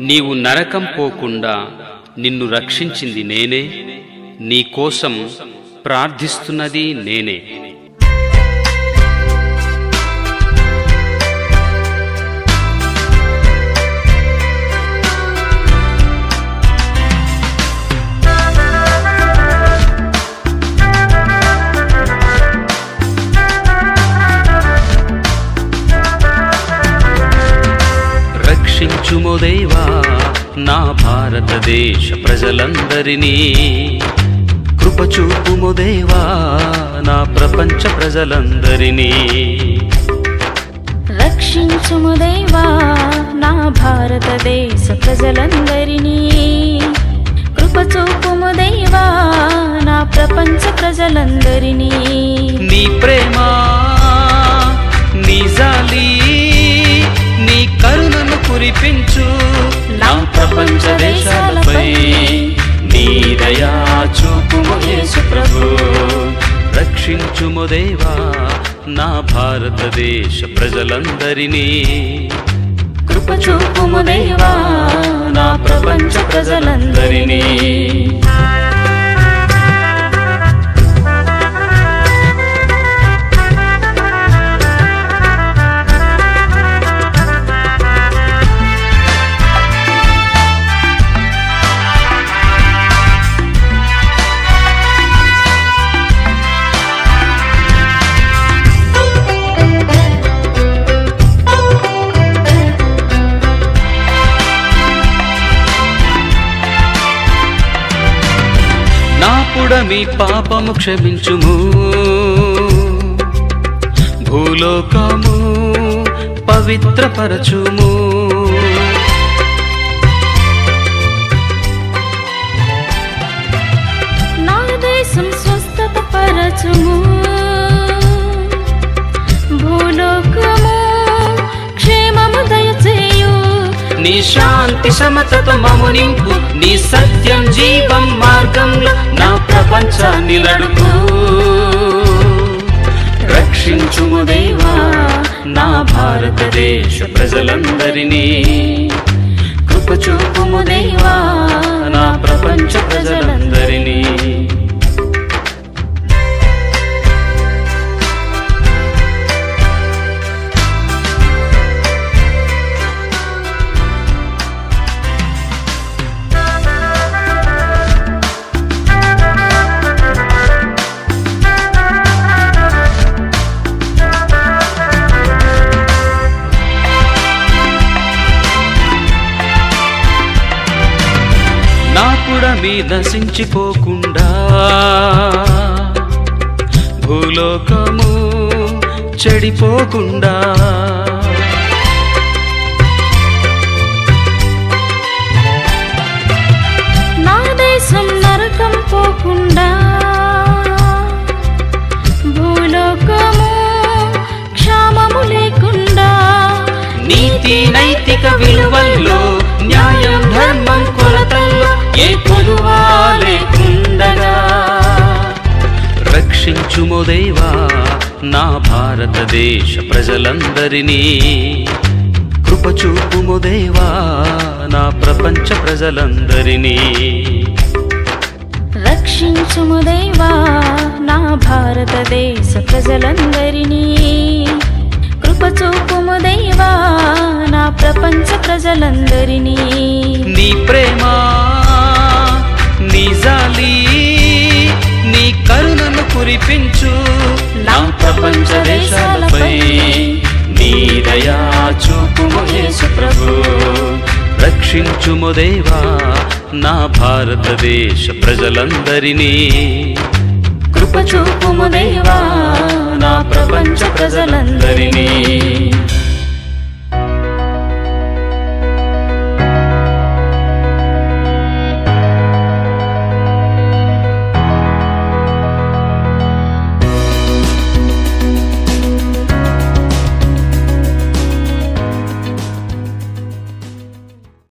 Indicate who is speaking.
Speaker 1: నీవు నరకం పోకుండా నిన్ను రక్షించింది నేనే నీకోసం ప్రార్థిస్తున్నది నేనే. రక్షించుమో దేవా నా భారతదేశ ప్రజలందరినీ కృపచూపుమో దేవా నా ప్రపంచ ప్రజలందరినీ.
Speaker 2: రక్షించుము దేవా నా భారతదేశ ప్రజలందరినీ. కృపచూపుము దేవా నా ప్రపంచ ప్రజలందరినీ.
Speaker 1: నీ ప్రేమ కురిపించు నా ప్రపంచ దేశాలపై నీ దయా చూపుము యేసు ప్రభు. రక్షించుము దేవా నా భారతదేశ ప్రజలందరినీ.
Speaker 2: కృపచూపుము దేవా నా ప్రపంచ ప్రజలందరినీ.
Speaker 1: నా పాపము క్షమించుము? భూలోకము పవిత్రపరచుము.
Speaker 2: నా దేశం స్వస్థత పరచుము.
Speaker 1: నీ శాంతి సమతతో మము నింపు నీ సత్యం జీవం మార్గంలో నా ప్రపంచాన్ని నడుపు. రక్షించుము దేవా నా భారతదేశ ప్రజలందరినీ. కృపచూపుము దేవా నా పుడమి నశించిపోకుండా. భూలోకము చెడిపోకుండా.
Speaker 2: నా దేశం నరకం పోకుండా. భూలోకము క్షామము లేకుండా.
Speaker 1: నీతి నైతిక విలువల్లో న్యాయం ఏ కొలువా లేకుండగా రక్షించుమో దేవా నా భారతదేశ ప్రజలందరినీ. కృపచూపుము దేవా నా ప్రపంచ ప్రజలందరినీ.
Speaker 2: రక్షించుము దేవా నా భారతదేశ ప్రజలందరినీ. కృపచూపుము దేవా నా ప్రపంచ ప్రజలందరినీ.
Speaker 1: ప్రపంచ దేశాలపై నీ దయా చూపుము యేసు ప్రభు. రక్షించుము దేవా నా భారతదేశ ప్రజలందరినీ.
Speaker 2: కృప చూపుము దేవా నా ప్రపంచ ప్రజలందరినీ.